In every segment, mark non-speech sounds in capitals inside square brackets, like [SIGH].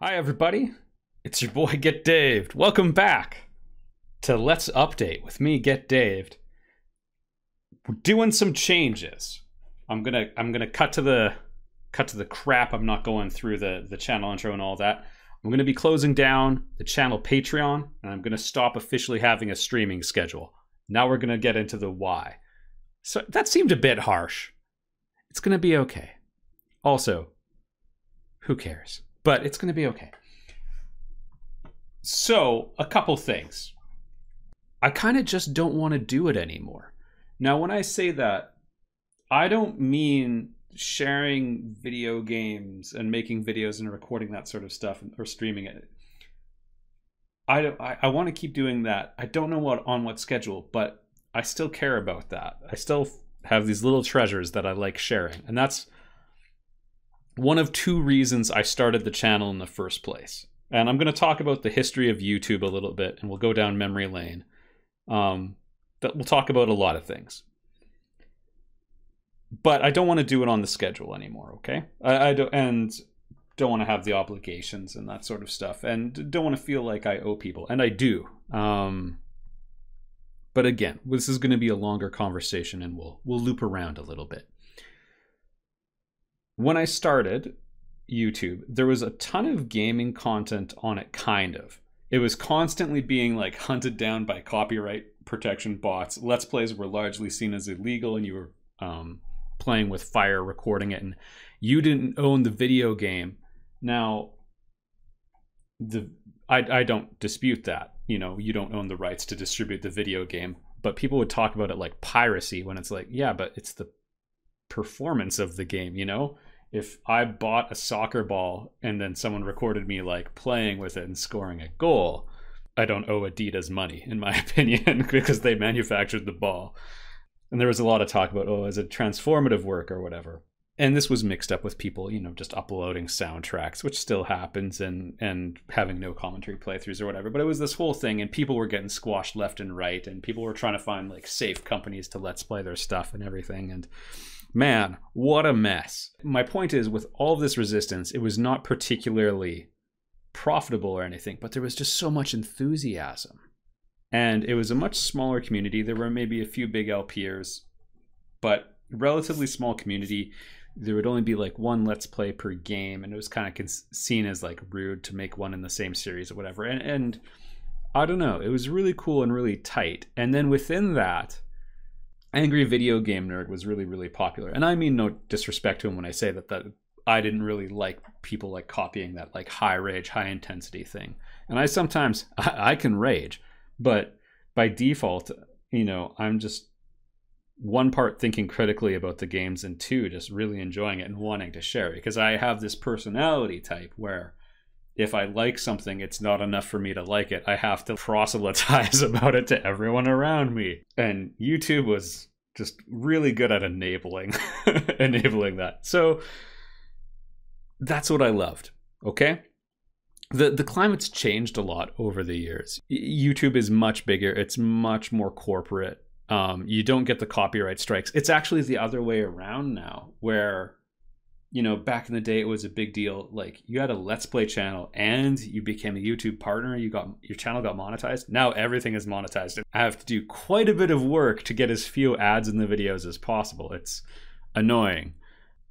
Hi, everybody. It's your boy Get Daved. Welcome back to Let's Update with me, Get Daved. We're doing some changes. I'm gonna I'm gonna cut to the cut to the crap. I'm not going through the the channel intro and all that. I'm gonna be closing down the channel Patreon, and I'm gonna stop officially having a streaming schedule. Now we're gonna get into the why. So that seemed a bit harsh. It's gonna be okay. Also, who cares? But it's gonna be okay. So, a couple things. I kind of just don't want to do it anymore. Now, when I say that, I don't mean sharing video games and making videos and recording that sort of stuff or streaming it. I don't, I, I want to keep doing that. I don't know what on what schedule, but I still care about that. I still have these little treasures that I like sharing. And that's one of two reasons I started the channel in the first place. And I'm going to talk about the history of YouTube a little bit, and we'll go down memory lane. Um, that we'll talk about a lot of things. But I don't want to do it on the schedule anymore. Okay, I, I don't and don't want to have the obligations and that sort of stuff, and don't want to feel like I owe people, and I do. Um, but again, this is going to be a longer conversation, and we'll we'll loop around a little bit. When I started, YouTube, there was a ton of gaming content on it, kind of. It was constantly being like hunted down by copyright protection bots. Let's plays were largely seen as illegal, and you were um, playing with fire, recording it, and you didn't own the video game. Now, the I, I don't dispute that. You know, you don't own the rights to distribute the video game, but people would talk about it like piracy when it's like, yeah, but it's the performance of the game, you know? If I bought a soccer ball and then someone recorded me like playing with it and scoring a goal, I don't owe Adidas money, in my [LAUGHS] opinion, because they manufactured the ball. And there was a lot of talk about, oh, is it transformative work or whatever. And this was mixed up with people, you know, just uploading soundtracks, which still happens, and and having no commentary playthroughs or whatever. But it was this whole thing, and people were getting squashed left and right, and people were trying to find like safe companies to let's play their stuff and everything. And Man, what a mess. My point is, with all this resistance, it was not particularly profitable or anything, but there was just so much enthusiasm. And it was a much smaller community. There were maybe a few big LPers, but relatively small community. There would only be like one Let's Play per game, and it was kind of seen as like rude to make one in the same series or whatever. And, and I don't know, it was really cool and really tight. And then within that, Angry Video Game Nerd was really, really popular. And I mean no disrespect to him when I say that that I didn't really like people like copying that like high rage, high intensity thing. And I sometimes [LAUGHS] I, I can rage, but by default, you know, I'm just one part thinking critically about the games and two just really enjoying it and wanting to share it because I have this personality type where if I like something, it's not enough for me to like it. I have to proselytize [LAUGHS] about it to everyone around me. And YouTube was just really good at enabling [LAUGHS] enabling that. So that's what I loved. Okay? The the climate's changed a lot over the years. YouTube is much bigger. It's much more corporate. Um, you don't get the copyright strikes. It's actually the other way around now, where you know, back in the day, it was a big deal. Like you had a Let's Play channel and you became a YouTube partner. You got your channel got monetized. Now everything is monetized. I have to do quite a bit of work to get as few ads in the videos as possible. It's annoying.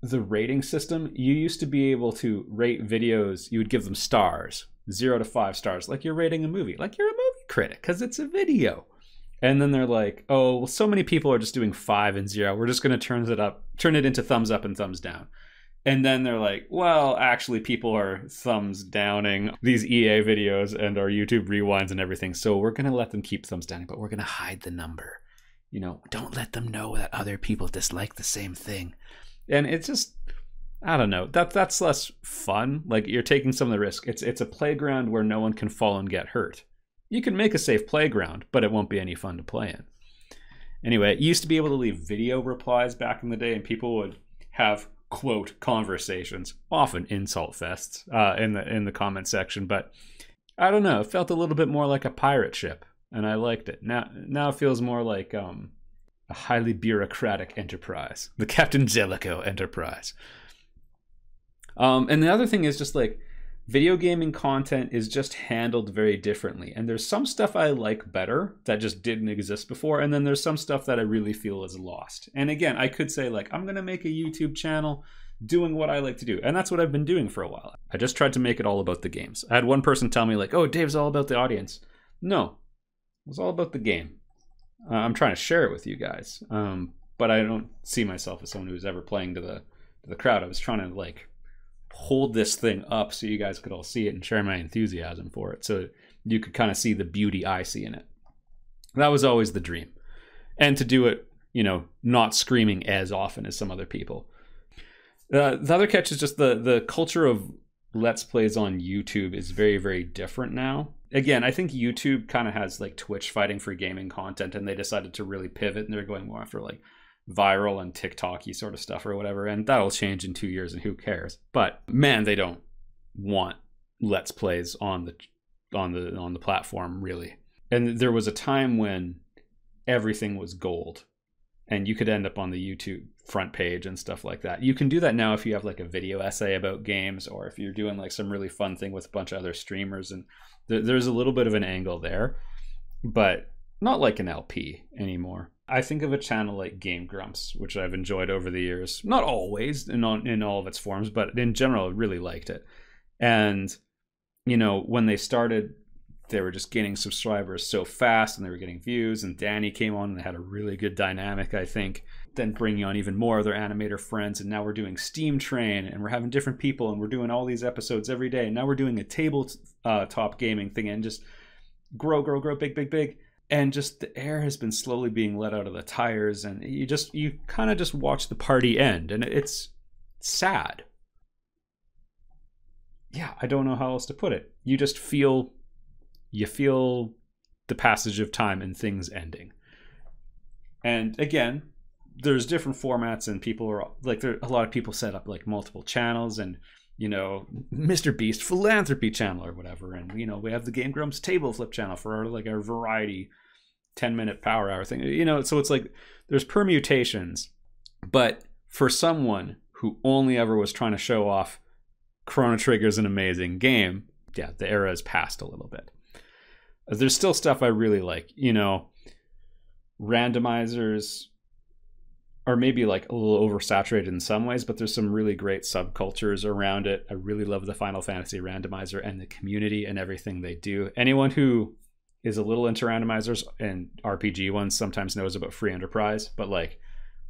The rating system, you used to be able to rate videos. You would give them stars, zero to five stars, like you're rating a movie, like you're a movie critic, because it's a video. And then they're like, "Oh, well, so many people are just doing five and zero. We're just going to turn it up, turn it into thumbs up and thumbs down." And then they're like, well, actually, people are thumbs downing these EA videos and our YouTube rewinds and everything. So we're going to let them keep thumbs downing, but we're going to hide the number. You know, don't let them know that other people dislike the same thing. And it's just, I don't know. That that's less fun. Like you're taking some of the risk. It's it's a playground where no one can fall and get hurt. You can make a safe playground, but it won't be any fun to play in. Anyway, it used to be able to leave video replies back in the day, and people would have quote conversations, often insult fests uh, in the in the comment section. But I don't know, it felt a little bit more like a pirate ship, and I liked it. Now now it feels more like um, a highly bureaucratic enterprise, the Captain Jellicoe enterprise. Um, and the other thing is just like video gaming content is just handled very differently. And there's some stuff I like better that just didn't exist before. And then there's some stuff that I really feel is lost. And again, I could say, like, I'm going to make a YouTube channel doing what I like to do. And that's what I've been doing for a while. I just tried to make it all about the games. I had one person tell me, like, oh, Dave's all about the audience. No, it was all about the game. Uh, I'm trying to share it with you guys. Um, but I don't see myself as someone who's ever playing to the to the crowd. I was trying to like hold this thing up so you guys could all see it and share my enthusiasm for it so you could kind of see the beauty I see in it. That was always the dream. And to do it, you know, not screaming as often as some other people. Uh, the other catch is just the the culture of let's plays on YouTube is very very different now. Again, I think YouTube kind of has like Twitch fighting for gaming content and they decided to really pivot and they're going more after like viral and TikToky sort of stuff or whatever, and that'll change in two years, and who cares? But man, they don't want let's plays on the on the on the platform really. And there was a time when everything was gold, and you could end up on the YouTube front page and stuff like that. You can do that now if you have like a video essay about games, or if you're doing like some really fun thing with a bunch of other streamers, and th- there's a little bit of an angle there, but not like an LP anymore. I think of a channel like Game Grumps, which I've enjoyed over the years. Not always in all, in all of its forms, but in general, I really liked it. And you know, when they started, they were just gaining subscribers so fast, and they were getting views. And Danny came on, and they had a really good dynamic, I think. Then bringing on even more of their animator friends, and now we're doing Steam Train, and we're having different people, and we're doing all these episodes every day. And now we're doing a tabletop uh, gaming thing, and just grow, grow, grow, big, big, big and just the air has been slowly being let out of the tires and you just you kind of just watch the party end and it's sad. Yeah i don't know how else to put it. You just feel you feel the passage of time and things ending. And again there's different formats and people are like there a lot of people set up like multiple channels and you know, Mr. Beast philanthropy channel or whatever. And, you know, we have the Game Grumps table flip channel for our, like our variety 10 minute power hour thing. You know, so it's like there's permutations, but for someone who only ever was trying to show off Chrono Trigger is an amazing game, yeah, the era has passed a little bit. There's still stuff I really like, you know, randomizers are maybe like a little oversaturated in some ways, but there's some really great subcultures around it. I really love the Final Fantasy randomizer and the community and everything they do. Anyone who is a little into randomizers and RPG ones sometimes knows about free enterprise, but like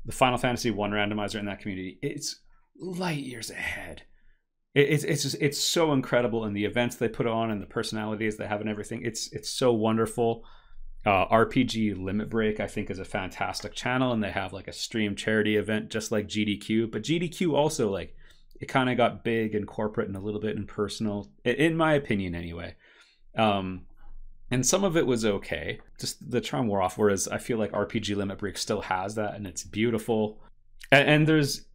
the Final Fantasy one randomizer in that community, it's light years ahead. It's it's just it's so incredible and the events they put on and the personalities they have and everything. It's it's so wonderful. Uh, RPG Limit Break, I think, is a fantastic channel, and they have like a stream charity event just like GDQ. But GDQ also like it kind of got big and corporate and a little bit impersonal, in my opinion, anyway. Um, and some of it was okay. Just the charm wore off. Whereas I feel like RPG Limit Break still has that, and it's beautiful. And, and there's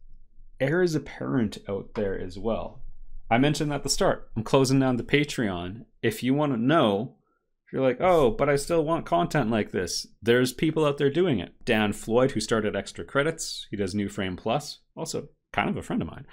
heirs apparent out there as well. I mentioned at the start. I'm closing down the Patreon. If you want to know you're like, oh, but I still want content like this. There's people out there doing it. Dan Floyd, who started Extra Credits, he does New Frame Plus, also kind of a friend of mine.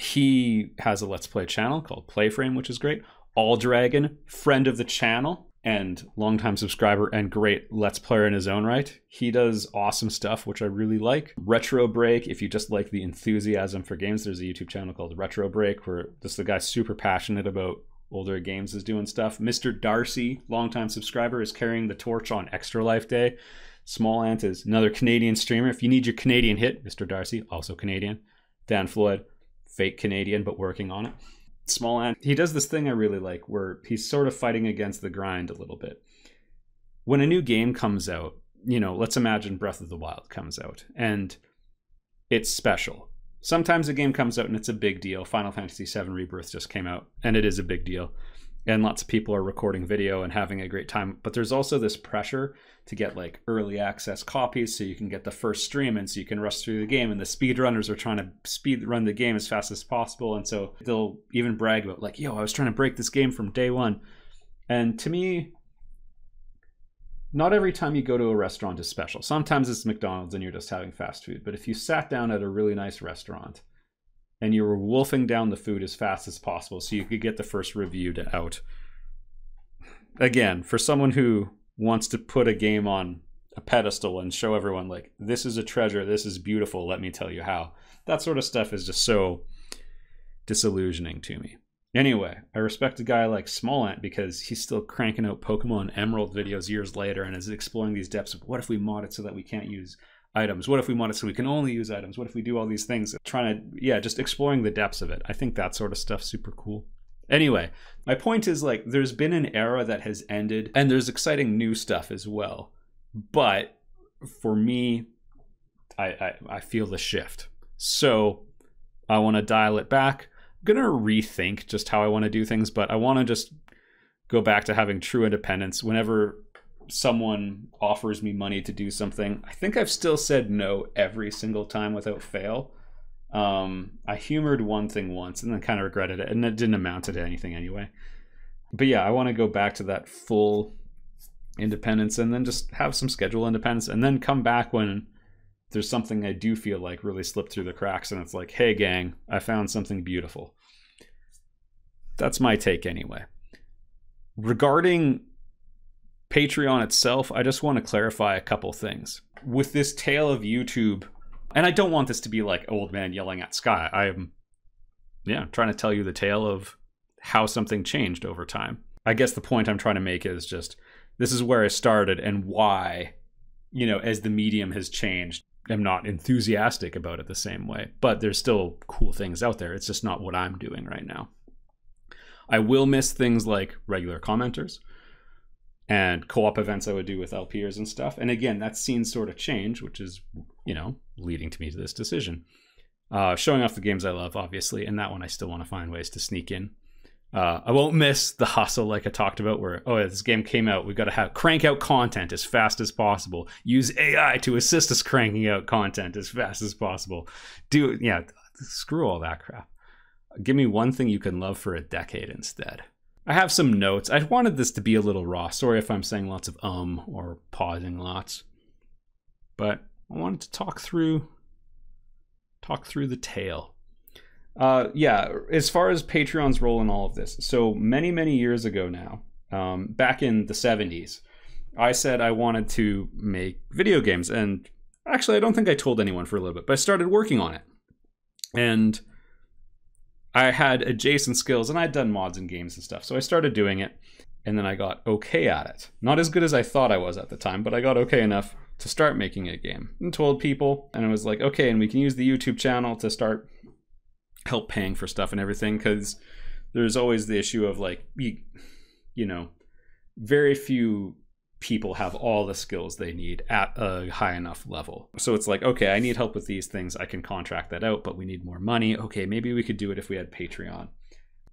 He has a Let's Play channel called Playframe, which is great. AuldDragon, friend of the channel and longtime subscriber and great Let's Player in his own right. He does awesome stuff, which I really like. Retro Break, if you just like the enthusiasm for games, there's a YouTube channel called Retro Break where this the guy's super passionate about older games is doing stuff. Mr. Darcy, longtime subscriber, is carrying the torch on Extra Life Day. SmallAnt is another Canadian streamer. If you need your Canadian hit, Mr. Darcy, also Canadian. Dan Floyd, fake Canadian, but working on it. SmallAnt, he does this thing I really like where he's sort of fighting against the grind a little bit. When a new game comes out, you know, let's imagine Breath of the Wild comes out and it's special sometimes a game comes out and it's a big deal. Final Fantasy VII Rebirth just came out, and it is a big deal. And lots of people are recording video and having a great time. But there's also this pressure to get like early access copies so you can get the first stream and so you can rush through the game. And the speedrunners are trying to speed run the game as fast as possible. And so they'll even brag about like, yo, I was trying to break this game from day one. And to me, not every time you go to a restaurant is special. Sometimes it's McDonald's and you're just having fast food. But if you sat down at a really nice restaurant and you were wolfing down the food as fast as possible so you could get the first review to out. Again, for someone who wants to put a game on a pedestal and show everyone like this is a treasure, this is beautiful, let me tell you how. That sort of stuff is just so disillusioning to me. Anyway, I respect a guy like SmallAnt because he's still cranking out Pokemon Emerald videos years later and is exploring these depths of what if we mod it so that we can't use items? What if we mod it so we can only use items? What if we do all these things? Trying to, yeah, just exploring the depths of it. I think that sort of stuff's super cool. Anyway, my point is like there's been an era that has ended and there's exciting new stuff as well. But for me, I, I, I feel the shift. So I want to dial it back gonna rethink just how I want to do things, but I want to just go back to having true independence. Whenever someone offers me money to do something, I think I've still said no every single time without fail. Um, I humored one thing once and then kind of regretted it, and it didn't amount to anything anyway. But yeah, I want to go back to that full independence and then just have some schedule independence and then come back when there's something I do feel like really slipped through the cracks, and it's like, hey, gang, I found something beautiful. That's my take anyway. Regarding Patreon itself, I just want to clarify a couple things. With this tale of YouTube, and I don't want this to be like old man yelling at sky. I am, yeah, trying to tell you the tale of how something changed over time. I guess the point I'm trying to make is just this is where I started and why, you know, as the medium has changed, am not enthusiastic about it the same way. But there's still cool things out there. It's just not what I'm doing right now. I will miss things like regular commenters and co-op events I would do with LPers and stuff. And again, that's seen sort of change, which is, you know, leading to me to this decision. Uh, showing off the games I love, obviously, and that one I still want to find ways to sneak in. Uh, I won't miss the hustle like I talked about, where oh, yeah, this game came out, we've got to have crank out content as fast as possible. Use AI to assist us cranking out content as fast as possible. Do yeah, screw all that crap. Give me one thing you can love for a decade instead. I have some notes. I wanted this to be a little raw. Sorry if I'm saying lots of um or pausing lots, but I wanted to talk through talk through the tale. Uh, yeah, as far as Patreon's role in all of this, so many, many years ago now, um, back in the 70s, I said I wanted to make video games. And actually, I don't think I told anyone for a little bit, but I started working on it. And I had adjacent skills and I'd done mods and games and stuff. So I started doing it and then I got okay at it. Not as good as I thought I was at the time, but I got okay enough to start making a game and told people. And I was like, okay, and we can use the YouTube channel to start help paying for stuff and everything because there's always the issue of like you, you know very few people have all the skills they need at a high enough level. So it's like okay i need help with these things i can contract that out but we need more money. Okay maybe we could do it if we had patreon.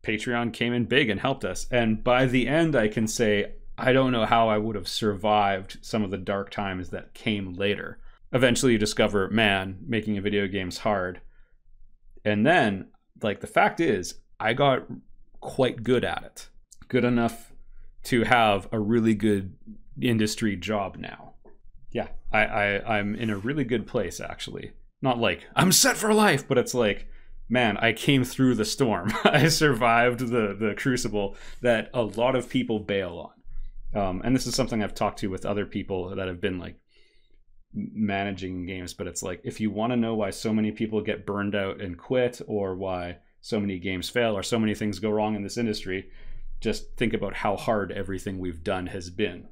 Patreon came in big and helped us and by the end i can say i don't know how i would have survived some of the dark times that came later. Eventually you discover man making a video game's hard and then, like, the fact is, I got quite good at it. Good enough to have a really good industry job now. Yeah, I, I I'm in a really good place actually. Not like I'm set for life, but it's like, man, I came through the storm. [LAUGHS] I survived the the crucible that a lot of people bail on. Um, and this is something I've talked to with other people that have been like managing games, but it's like if you want to know why so many people get burned out and quit, or why so many games fail, or so many things go wrong in this industry, just think about how hard everything we've done has been.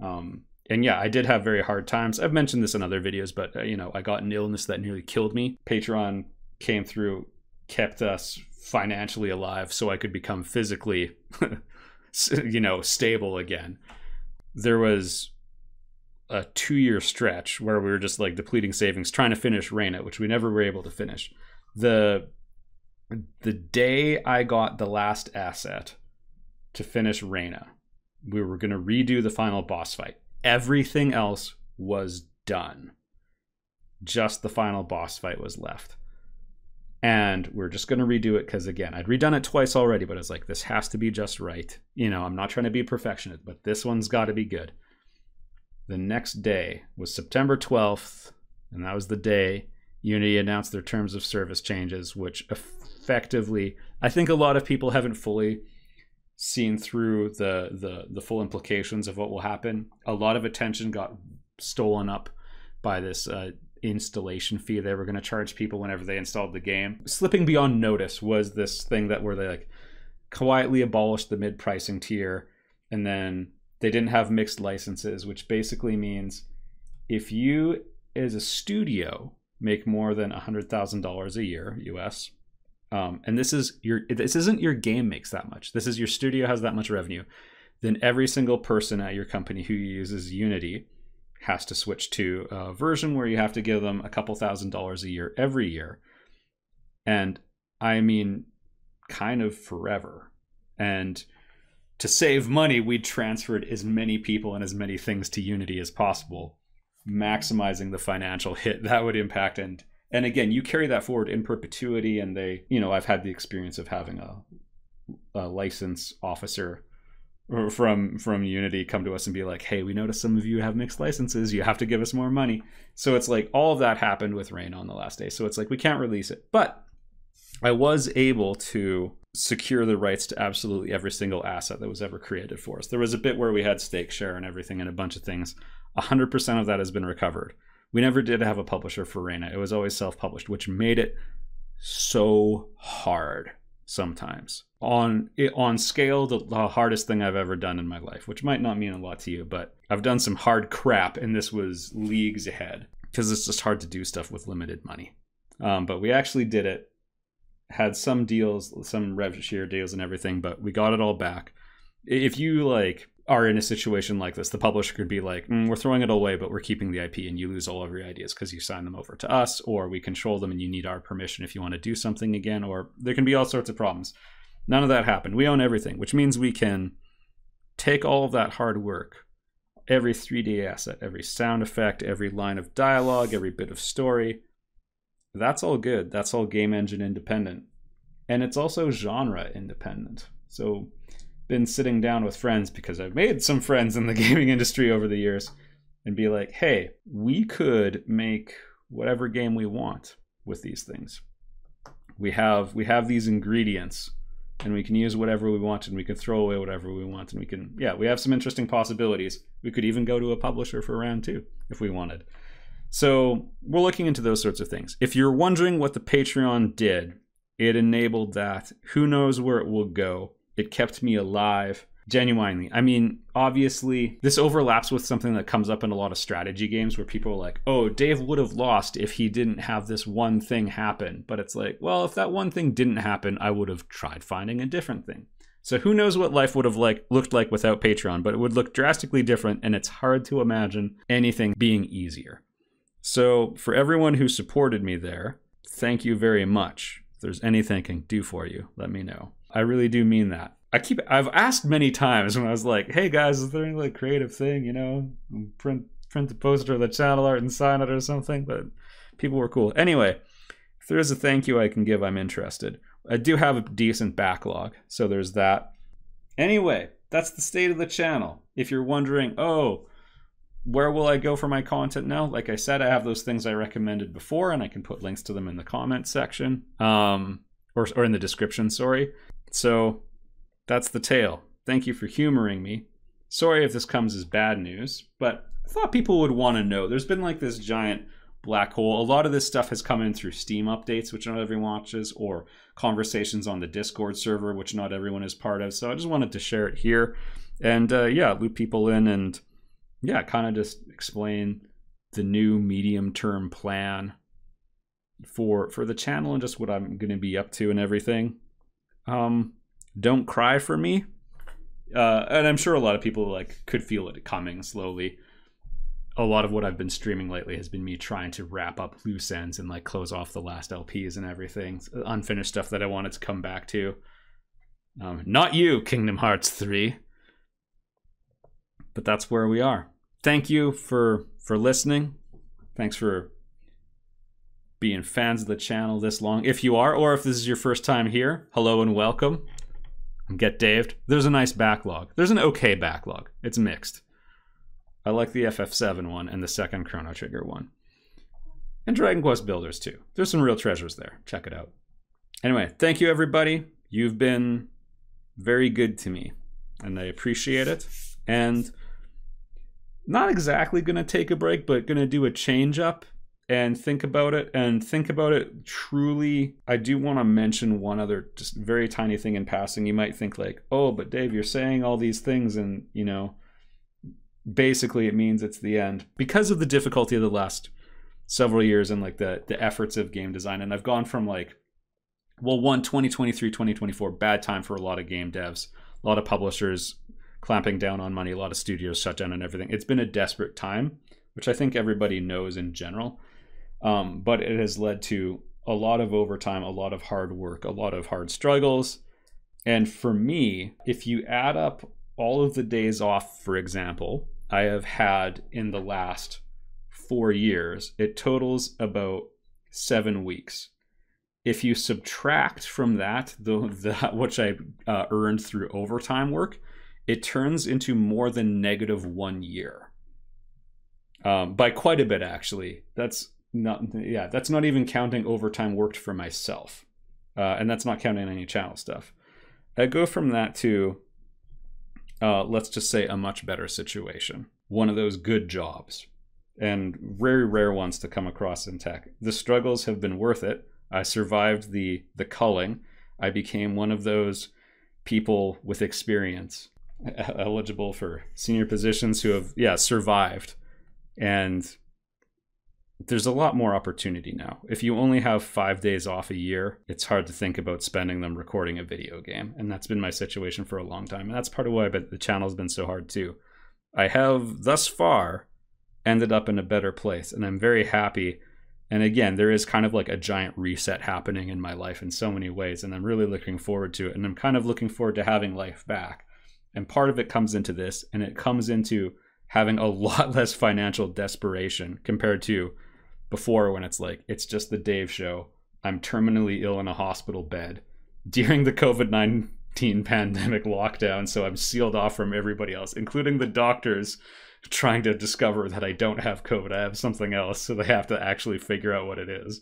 Um, and yeah, I did have very hard times. I've mentioned this in other videos, but uh, you know, I got an illness that nearly killed me. Patreon came through, kept us financially alive, so I could become physically, [LAUGHS] you know, stable again. There was a two year stretch where we were just like depleting savings, trying to finish Reyna, which we never were able to finish. The the day I got the last asset to finish Reyna, we were gonna redo the final boss fight. Everything else was done. Just the final boss fight was left. And we're just going to redo it because, again, I'd redone it twice already, but it's like, this has to be just right. You know, I'm not trying to be perfectionist, but this one's got to be good the next day was September 12th, and that was the day Unity announced their terms of service changes, which effectively, I think a lot of people haven't fully seen through the the the full implications of what will happen. A lot of attention got stolen up by this uh, installation fee they were going to charge people whenever they installed the game. Slipping beyond notice was this thing that where they like quietly abolished the mid pricing tier, and then they didn't have mixed licenses, which basically means if you as a studio make more than $100,000 a year US. Um, and this is your this isn't your game makes that much. This is your studio has that much revenue. Then every single person at your company who uses Unity has to switch to a version where you have to give them a couple thousand dollars a year every year. And I mean kind of forever. And to save money, we transferred as many people and as many things to Unity as possible maximizing the financial hit that would impact. And and again you carry that forward in perpetuity and they you know i've had the experience of having a, a license officer from from unity come to us and be like hey we noticed some of you have mixed licenses. You have to give us more money. So it's like all of that happened with Reyna on the last day. So it's like we can't release it. But i was able to secure the rights to absolutely every single asset that was ever created for us there was a bit where we had stake share and everything and a bunch of things 100% of that has been recovered. We never did have a publisher for Reyna. It was always self published, which made it so hard sometimes. On on scale, the, the, hardest thing I've ever done in my life, which might not mean a lot to you, but I've done some hard crap, and this was leagues ahead because it's just hard to do stuff with limited money. Um, but we actually did it. Had some deals, some rev share deals, and everything, but we got it all back. If you like are in a situation like this, the publisher could be like, mm, "We're throwing it away, but we're keeping the IP, and you lose all of your ideas because you sign them over to us, or we control them, and you need our permission if you want to do something again." Or there can be all sorts of problems. None of that happened. We own everything, which means we can take all of that hard work, every 3D asset, every sound effect, every line of dialogue, every bit of story. That's all good. That's all game engine independent, and it's also genre independent. So been sitting down with friends because I've made some friends in the [LAUGHS] gaming industry over the years and be like, hey, we could make whatever game we want with these things. We have we have these ingredients and we can use whatever we want and we can throw away whatever we want and we can yeah, we have some interesting possibilities. We could even go to a publisher for round 2 if we wanted. So, we're looking into those sorts of things. If you're wondering what the Patreon did, it enabled that. Who knows where it will go? It kept me alive. Genuinely. I mean, obviously, this overlaps with something that comes up in a lot of strategy games where people are like, oh, Dave would have lost if he didn't have this one thing happen. But it's like, well, if that one thing didn't happen, I would have tried finding a different thing. So who knows what life would have like looked like without Patreon, but it would look drastically different and it's hard to imagine anything being easier. So for everyone who supported me there, thank you very much. If there's anything I can do for you, let me know. I really do mean that. I keep I've asked many times when I was like, "Hey guys, is there any like creative thing, you know, print print the poster, the channel art, and sign it or something?" But people were cool. Anyway, if there is a thank you I can give, I'm interested. I do have a decent backlog, so there's that. Anyway, that's the state of the channel. If you're wondering, oh, where will I go for my content now? Like I said, I have those things I recommended before, and I can put links to them in the comment section, um, or or in the description. Sorry. So that's the tale. Thank you for humoring me. Sorry if this comes as bad news, but I thought people would want to know. There's been like this giant black hole. A lot of this stuff has come in through Steam updates, which not everyone watches, or conversations on the Discord server, which not everyone is part of. So I just wanted to share it here and uh, yeah, loop people in and yeah, kind of just explain the new medium term plan for for the channel and just what I'm going to be up to and everything. Um, don't cry for me. Uh, and I'm sure a lot of people like could feel it coming slowly. A lot of what I've been streaming lately has been me trying to wrap up loose ends and like close off the last LPs and everything, unfinished stuff that I wanted to come back to. Um, not you, Kingdom Hearts 3. But that's where we are. Thank you for for listening. Thanks for being fans of the channel this long. If you are, or if this is your first time here, hello and welcome. Get Daved. There's a nice backlog. There's an okay backlog. It's mixed. I like the FF7 one and the second Chrono Trigger one. and Dragon Quest Builders too. There's some real treasures there. Check it out. Anyway, thank you everybody. You've been very good to me, and I appreciate it. And not exactly going to take a break, but going to do a change up and think about it and think about it truly. I do want to mention one other just very tiny thing in passing. You might think like, "Oh, but Dave, you're saying all these things and, you know, basically it means it's the end." Because of the difficulty of the last several years and like the the efforts of game design and I've gone from like well, one 2023, 2024 bad time for a lot of game devs. A lot of publishers clamping down on money, a lot of studios shut down and everything. It's been a desperate time, which I think everybody knows in general. Um, but it has led to a lot of overtime, a lot of hard work, a lot of hard struggles. And for me, if you add up all of the days off, for example, I have had in the last four years, it totals about seven weeks. If you subtract from that the, [LAUGHS] the which I uh, earned through overtime work, it turns into more than negative one year. Um, by quite a bit, actually. That's not, yeah, that's not even counting overtime worked for myself. Uh, and that's not counting any channel stuff. I go from that to, uh, let's just say, a much better situation. One of those good jobs, and very rare ones to come across in tech. The struggles have been worth it. I survived the the culling. I became one of those people with experience eligible for senior positions who have yeah survived. And there's a lot more opportunity now. If you only have five days off a year it's hard to think about spending them recording a video game. And that's been my situation for a long time. And that's part of why but the channel's been so hard too. I have thus far ended up in a better place and i'm very happy. And again there is kind of like a giant reset happening in my life in so many ways and i'm really looking forward to it and i'm kind of looking forward to having life back and part of it comes into this, and it comes into having a [LAUGHS] lot less financial desperation compared to before when it's like, it's just the Dave show. I'm terminally ill in a hospital bed during the COVID 19 [LAUGHS] pandemic lockdown. So I'm sealed off from everybody else, including the doctors trying to discover that I don't have COVID. I have something else. So they have to actually figure out what it is.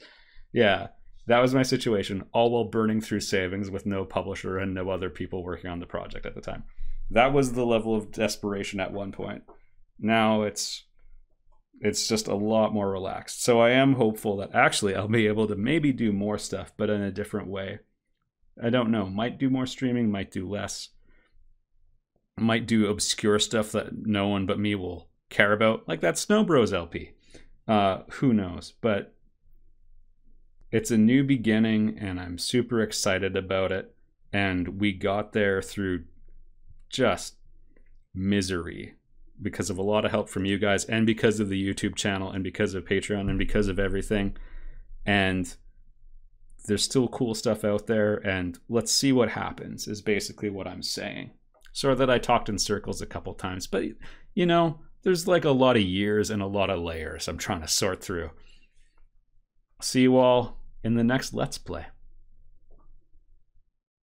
Yeah, that was my situation, all while burning through savings with no publisher and no other people working on the project at the time. That was the level of desperation at one point. Now it's it's just a lot more relaxed. So I am hopeful that actually I'll be able to maybe do more stuff, but in a different way. I don't know. Might do more streaming, might do less. Might do obscure stuff that no one but me will care about, like that Snow Bros LP. Uh, who knows? But it's a new beginning, and I'm super excited about it. And we got there through just misery because of a lot of help from you guys and because of the YouTube channel and because of Patreon and because of everything. And there's still cool stuff out there and let's see what happens is basically what I'm saying. Sorry that I talked in circles a couple times, but you know, there's like a lot of years and a lot of layers I'm trying to sort through. See you all in the next Let's Play.